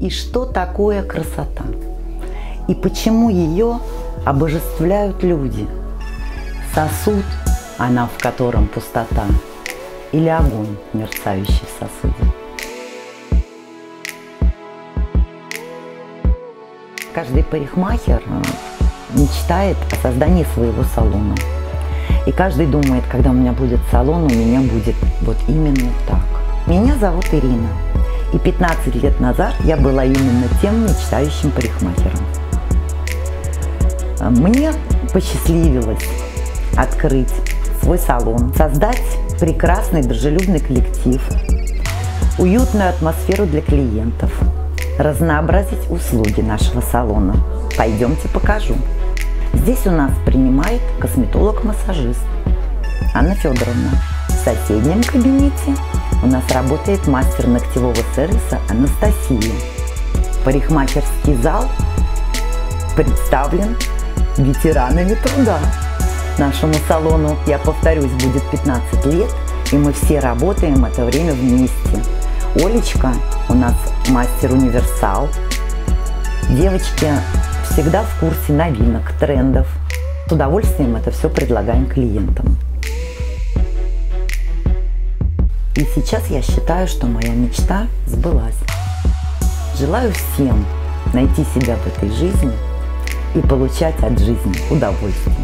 и что такое красота. И почему ее обожествляют люди. Сосуд, она в котором пустота, или огонь, мерцающий в сосуде. Каждый парикмахер э, мечтает о создании своего салона. И каждый думает, когда у меня будет салон, у меня будет вот именно так. Меня зовут Ирина. И 15 лет назад я была именно тем мечтающим парикмахером. Мне посчастливилось открыть свой салон, создать прекрасный дружелюбный коллектив, уютную атмосферу для клиентов, разнообразить услуги нашего салона. Пойдемте покажу. Здесь у нас принимает косметолог-массажист Анна Федоровна. В соседнем кабинете у нас работает мастер ногтевого сервиса Анастасия. Парикмахерский зал представлен ветеранами труда. Нашему салону, я повторюсь, будет 15 лет, и мы все работаем это время вместе. Олечка у нас мастер-универсал. Девочки всегда в курсе новинок, трендов. С удовольствием это все предлагаем клиентам. И сейчас я считаю, что моя мечта сбылась. Желаю всем найти себя в этой жизни – и получать от жизни удовольствие.